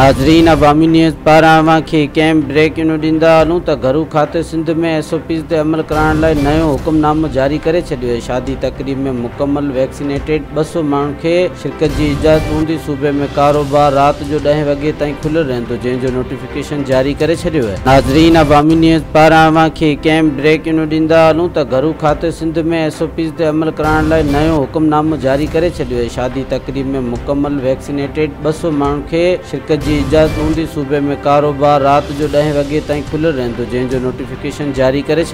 नाज़रीन अवामी न्यूज़ पारां अव्हांखे कंहिं ब्रेक ॾींदा। हलूं त घरू खाते सिंध में एस ओ पीज़ ते अमल कराइण लाइ नयो हुकुमनामो जारी करे छॾियो आहे। शादी तक़रीब में मुकमल, वैक्सीनेटेड ॿ सौ माण्हुनि खे शिरकत जी इजाज़त हूंदी। सूबे में कारोबार राति जो ॾहें वॻे ताईं खुलियल रहंदो जंहिंजो नोटिफिकेशन जारी करे छॾियो आहे। नाज़रीन अवामी न्यूज़ पारां अव्हांखे कंहिं ब्रेक ॾींदा। हलूं त घरू खाते सिंध में एस ओ पीज़ ते अमल कराइण लाइ नयो हुकुमनामो जारी करे छॾियो आहे। शादी तक़रीब में मुकमल, वैक्सीनेटेड ॿ सौ माण्हुनि खे शिरकत जी, इजाज़त हूंदी सूबे में कारोबार रात जो ॾहें वगे तुल रहंदो जंहिंजो नोटिफिकेशन जारी करे